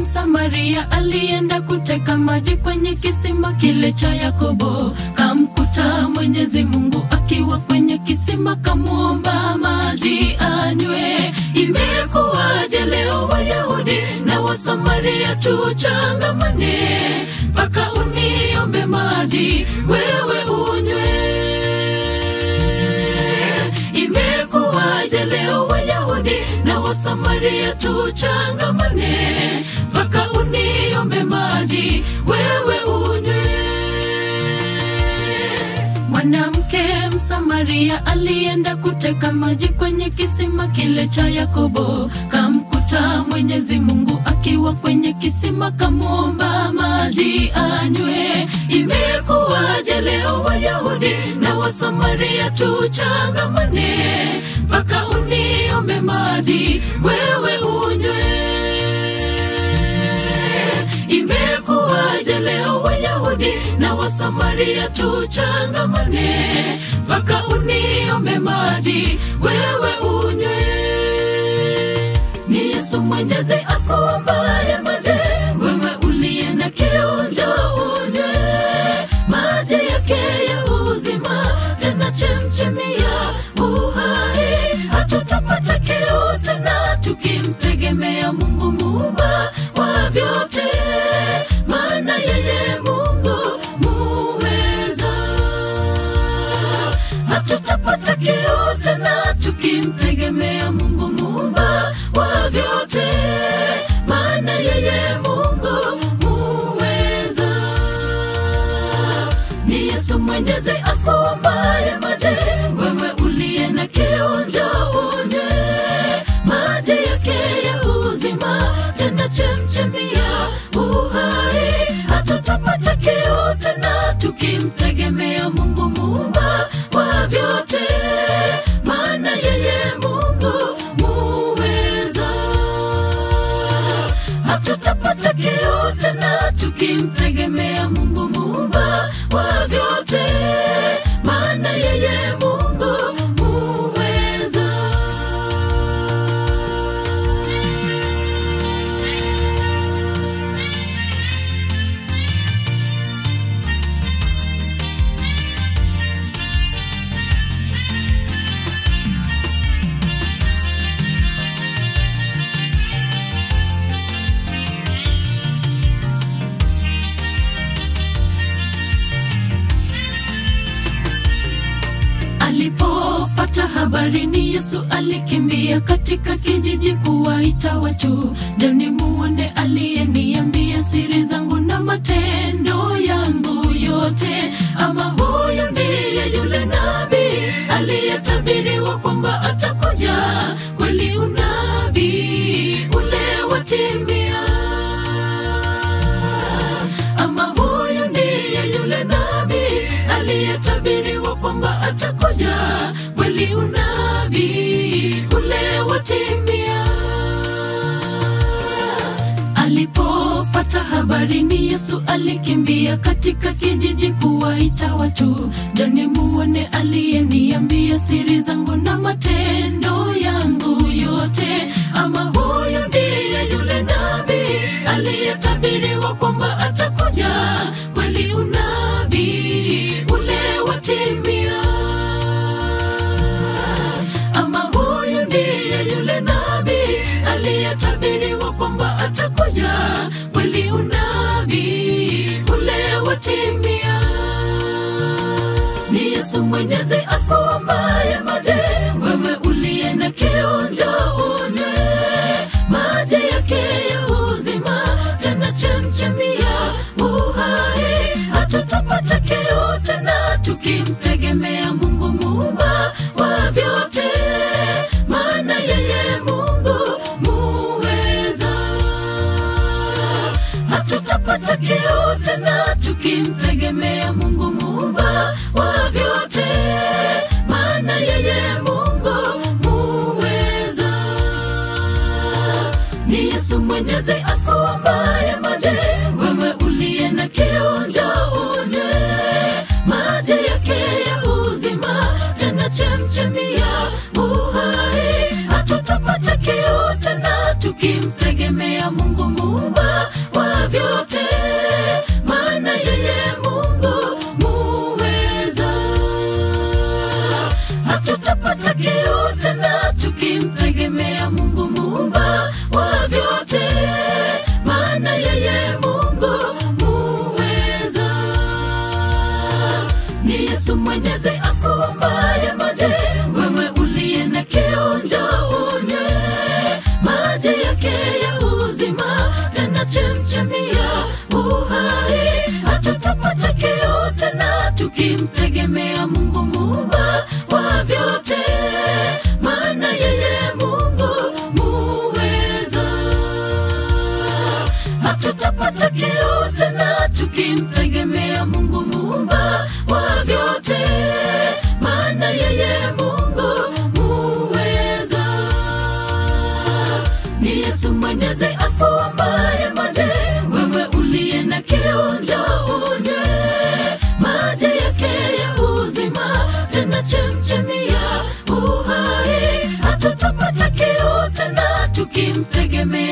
Msamaria alienda kuteka maji kwenye kisima kile cha Yakobo, kamkuta Mwenyezi Mungu akiwa kwenye kisima, kamwomba maji anywe. Imekuwaje leo Wayahudi na Wasamaria tuchangamane, mpaka uniombe maji wewe unywe? Na Wasamaria tuchangamane, mpaka uniombe maji wewe unywe? Mwanamke Msamaria alienda kuteka maji kwenye kisima kile cha Yakobo, kamkuta Mwenyezi Mungu akiwa kwenye kisima, kamwomba maji anywe. Imekuwaje leo Wayahudi na Wasamaria tuchangamane, mpaka uniombe maji wewe unywe? Imekuwaje leo Wayahudi na Wasamaria tuchangamane, mpaka uniombe maji wewe unywe? Ni Yesu Mwenyezi akuombaye maji, wewe uliye na kiu njoo unywe maji yake ya uzima, tena chemchemi ya uhai. Hatutapata kiu tena tukimtegemea Mungu muumba wa vyote, Mwenyezi akuombaye maji, wewe uliye na kiu unywe maji yake ya uzima, tena chemchemi ya uhai. Hatutapata kiu tena tukimtegemea Mungu muumba wa vyote, maana yeye Mungu muweza. Hatutapata kiu tena tukimtegemea Alipopata habari ni Yesu alikimbia katika kijiji kuwaita watu, njoni muone aliyeniambia siri zangu na matendo yangu yote. Ama huyu ndiye yule nabii aliyetabiriwa kwamba atakuja, kweli unabii ule watimia. Ama huyu ndiye yule nabii aliyetabiriwa kwamba atakuja, ule. Alipopata habari ni Yesu alikimbia katika kijiji kuwaita watu, njoni muone aliyeniambia siri zangu na matendo yangu yote. Ama huyu ndiye yule nabii aliyetabiriwa Ni Yesu Mwenyezi akuombaye Mwenyezi akupaye maji, wewe uliye na kiu njoo unywe maji yake ya uzima, tena chemchemi ya uhai. Hatutapata kiu tena tukimtegemea Mungu mumba wa vyote, maana yeye Mungu muweza. Hatutapata kiu Yesu Mwenyezi akupaye maji, wewe uliye na kiu njoo unywe maji yake ya uzima, tena chemchemi ya uhai. Hatutapata kiu tena tukimtegemea Mungu muumba wa vyote, maana yeye Mungu muweza. Hatutapata kiu uapaye maje wewe uliye na kiu njoo unywe maji yake ya uzima, tena chemchemi uhai. Hatutapata kiu tena tukimtegemea